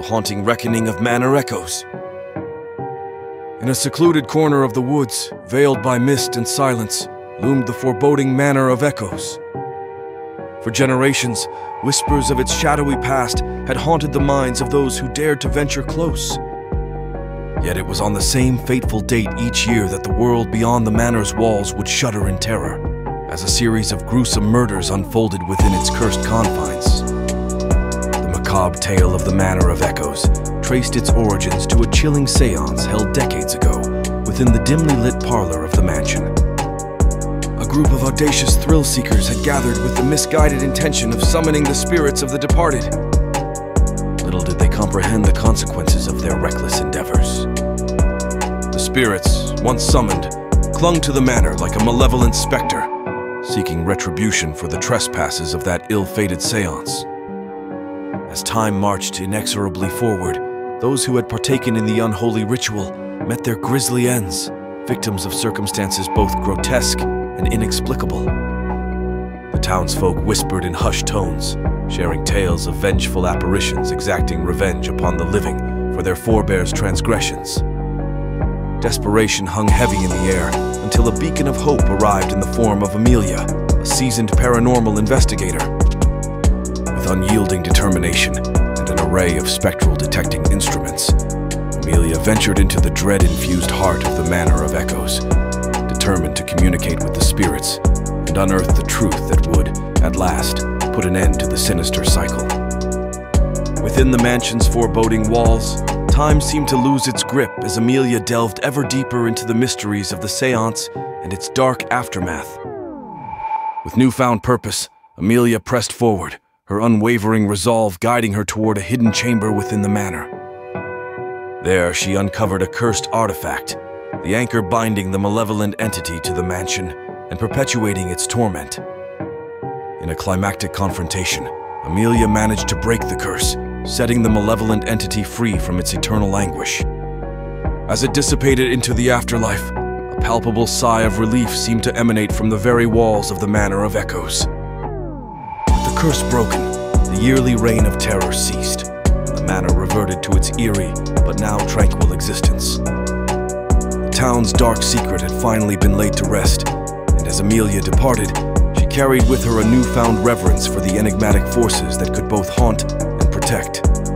the haunting reckoning of manor echoes. In a secluded corner of the woods, veiled by mist and silence, loomed the foreboding manor of echoes. For generations, whispers of its shadowy past had haunted the minds of those who dared to venture close. Yet it was on the same fateful date each year that the world beyond the manor's walls would shudder in terror, as a series of gruesome murders unfolded within its cursed confines. Macabre tale of the Manor of Echoes traced its origins to a chilling seance held decades ago within the dimly lit parlor of the mansion. A group of audacious thrill seekers had gathered with the misguided intention of summoning the spirits of the departed. Little did they comprehend the consequences of their reckless endeavors. The spirits, once summoned, clung to the manor like a malevolent specter, seeking retribution for the trespasses of that ill-fated seance. As time marched inexorably forward, those who had partaken in the unholy ritual met their grisly ends, victims of circumstances both grotesque and inexplicable. The townsfolk whispered in hushed tones, sharing tales of vengeful apparitions exacting revenge upon the living for their forebears' transgressions. Desperation hung heavy in the air until a beacon of hope arrived in the form of Amelia, a seasoned paranormal investigator. With unyielding determination and an array of spectral detecting instruments, Amelia ventured into the dread-infused heart of the Manor of Echoes, determined to communicate with the spirits and unearth the truth that would, at last, put an end to the sinister cycle. Within the mansion's foreboding walls, time seemed to lose its grip as Amelia delved ever deeper into the mysteries of the seance and its dark aftermath. With newfound purpose, Amelia pressed forward, her unwavering resolve guiding her toward a hidden chamber within the manor. There, she uncovered a cursed artifact, the anchor binding the malevolent entity to the mansion and perpetuating its torment. In a climactic confrontation, Amelia managed to break the curse, setting the malevolent entity free from its eternal anguish. As it dissipated into the afterlife, a palpable sigh of relief seemed to emanate from the very walls of the Manor of Echoes. With the curse broken, the yearly reign of terror ceased, and the manor reverted to its eerie but now tranquil existence. The town's dark secret had finally been laid to rest, and as Amelia departed, she carried with her a newfound reverence for the enigmatic forces that could both haunt and protect.